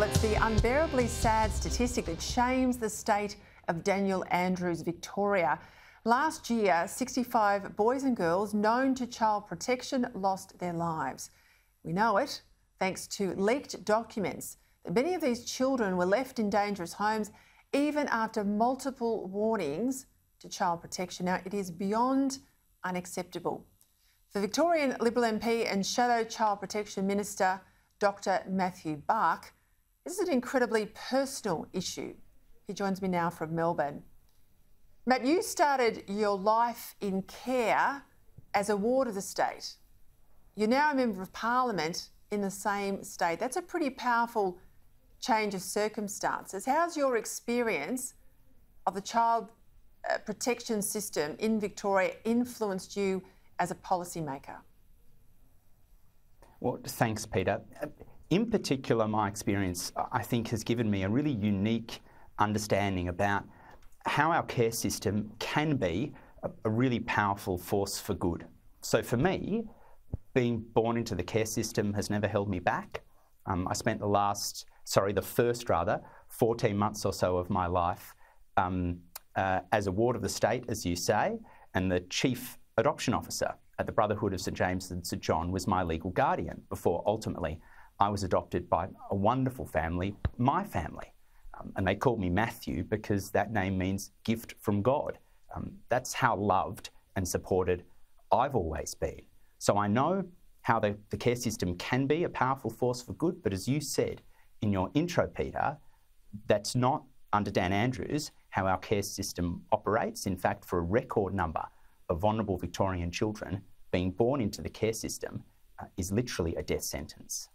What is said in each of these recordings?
Well, it's the unbearably sad statistic that shames the state of Daniel Andrews, Victoria. Last year, 65 boys and girls known to child protection lost their lives. We know it thanks to leaked documents that many of these children were left in dangerous homes even after multiple warnings to child protection. Now, it is beyond unacceptable. The Victorian Liberal MP and Shadow Child Protection Minister, Dr. Matthew Bach, this is an incredibly personal issue. He joins me now from Melbourne. Matt, you started your life in care as a ward of the state. You're now a member of parliament in the same state. That's a pretty powerful change of circumstances. How's your experience of the child uh, protection system in Victoria influenced you as a policymaker? Well, thanks, Peta. In particular, my experience, I think, has given me a really unique understanding about how our care system can be a, really powerful force for good. So for me, being born into the care system has never held me back. Um, I spent the last, sorry, the first rather, 14 months or so of my life um, uh, as a ward of the state, as you say, and the chief adoption officer at the Brotherhood of St James and St John was my legal guardian before ultimately I was adopted by a wonderful family, my family. Um, and they called me Matthew because that name means gift from God. Um, that's how loved and supported I've always been. So I know how the, the care system can be a powerful force for good, but as you said in your intro, Peta, that's not under Dan Andrews how our care system operates. In fact, for a record number of vulnerable Victorian children, being born into the care system uh, is literally a death sentence.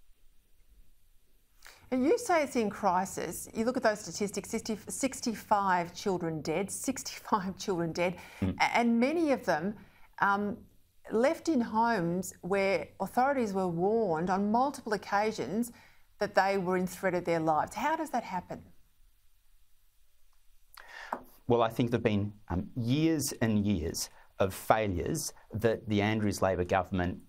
And you say it's in crisis. You look at those statistics 60, 65 children dead, 65 children dead, mm. and many of them um, left in homes where authorities were warned on multiple occasions that they were in threat of their lives. How does that happen? Well, I think there have been um, years and years of failures that the Andrews Labor government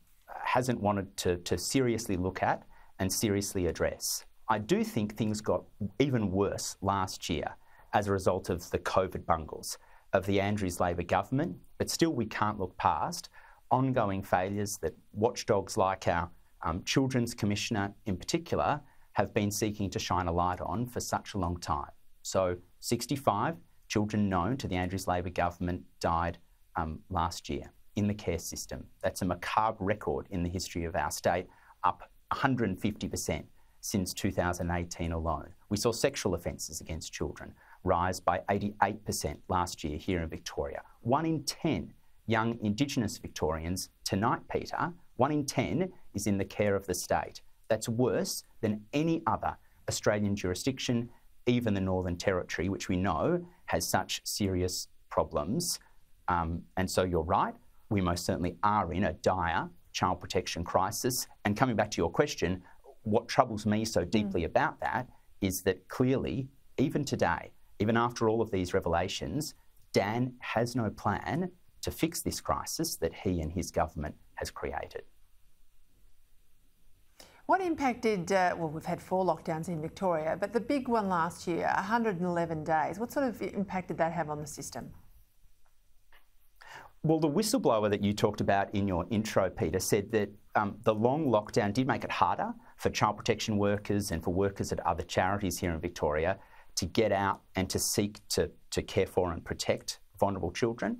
hasn't wanted to, to seriously look at and seriously address. I do think things got even worse last year as a result of the COVID bungles of the Andrews Labor government, but still we can't look past ongoing failures that watchdogs like our um, Children's Commissioner in particular have been seeking to shine a light on for such a long time. So 65 children known to the Andrews Labor government died um, last year in the care system. That's a macabre record in the history of our state, up 150% since 2018 alone. We saw sexual offences against children rise by 88% last year here in Victoria. One in 10 young Indigenous Victorians tonight, Peta, one in 10 is in the care of the state. That's worse than any other Australian jurisdiction, even the Northern Territory, which we know has such serious problems. Um, and so you're right, we most certainly are in a dire child protection crisis. And coming back to your question, what troubles me so deeply mm. about that is that clearly, even today, even after all of these revelations, Dan has no plan to fix this crisis that he and his government has created. What impact did, uh, well, we've had four lockdowns in Victoria, but the big one last year, 111 days, what sort of impact did that have on the system? Well, the whistleblower that you talked about in your intro, Peta, said that um, the long lockdown did make it harder for child protection workers and for workers at other charities here in Victoria to get out and to seek to, to care for and protect vulnerable children.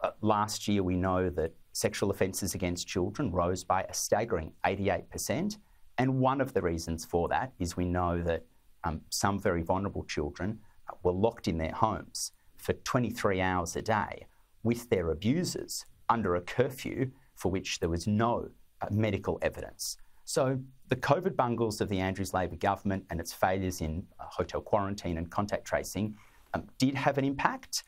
Uh, last year, we know that sexual offences against children rose by a staggering 88%. And one of the reasons for that is we know that um, some very vulnerable children uh, were locked in their homes for 23 hours a day with their abusers under a curfew for which there was no uh, medical evidence. So the COVID bungles of the Andrews Labor government and its failures in uh, hotel quarantine and contact tracing um, did have an impact,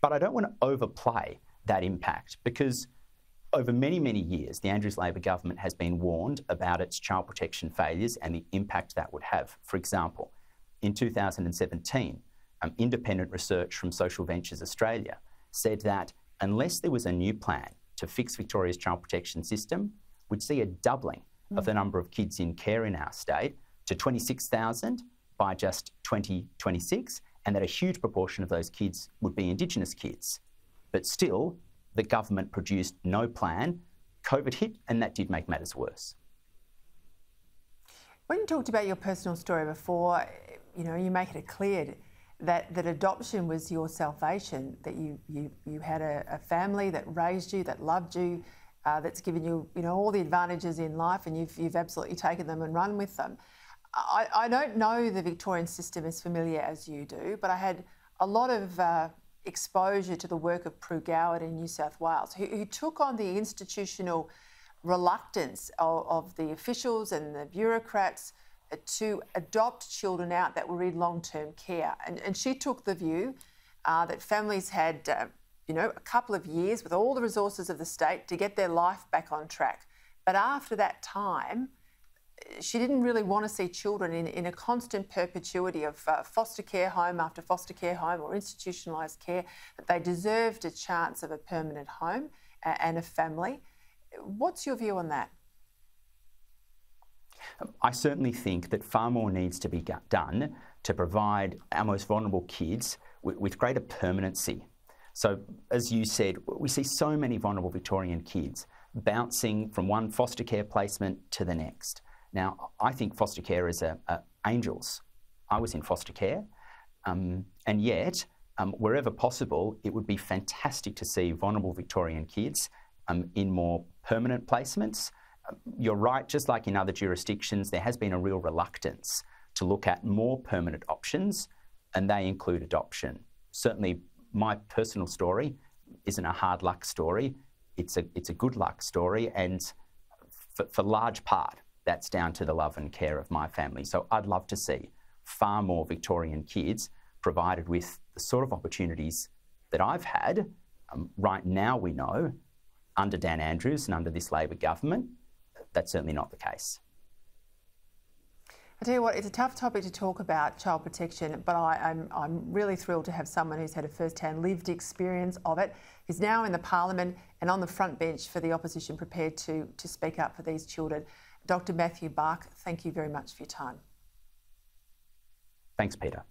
but I don't want to overplay that impact because over many, many years, the Andrews Labor government has been warned about its child protection failures and the impact that would have. For example, in 2017, um, independent research from Social Ventures Australia said that unless there was a new plan to fix Victoria's child protection system, we'd see a doubling. Of the number of kids in care in our state to 26,000 by just 2026, and that a huge proportion of those kids would be Indigenous kids. But still, the government produced no plan. COVID hit, and that did make matters worse. When you talked about your personal story before, you know, you make it clear that, that adoption was your salvation, that you, you, you had a, a family that raised you, that loved you, uh, that's given you, you know, all the advantages in life and you've, you've absolutely taken them and run with them. I, I don't know the Victorian system as familiar as you do, but I had a lot of uh, exposure to the work of Pru Goward in New South Wales, who, who took on the institutional reluctance of, of, the officials and the bureaucrats to adopt children out that were in long term care. And, and, she took the view uh, that families had, uh, you know, a couple of years with all the resources of the state to get their life back on track. But after that time, she didn't really want to see children in, in a constant perpetuity of uh, foster care home after foster care home or institutionalised care, that they deserved a chance of a permanent home and a family. What's your view on that? I certainly think that far more needs to be done to provide our most vulnerable kids with, with greater permanency. So, as you said, we see so many vulnerable Victorian kids bouncing from one foster care placement to the next. Now, I think foster care is a, a angels. I was in foster care, um, and yet, um, wherever possible, it would be fantastic to see vulnerable Victorian kids um, in more permanent placements. Um, you're right, just like in other jurisdictions, there has been a real reluctance to look at more permanent options, and they include adoption. Certainly, my personal story isn't a hard luck story, it's a, it's a good luck story, and for, for large part, that's down to the love and care of my family. So I'd love to see far more Victorian kids provided with the sort of opportunities that I've had. Um, right now, we know under Dan Andrews and under this Labor government, that's certainly not the case. I tell you what, it's a tough topic to talk about child protection, but I, am I'm, I'm really thrilled to have someone who's had a first-hand lived experience of it. He's now in the Parliament and on the front bench for the opposition, prepared to to speak up for these children. Dr. Matthew Bach, thank you very much for your time. Thanks, Peta.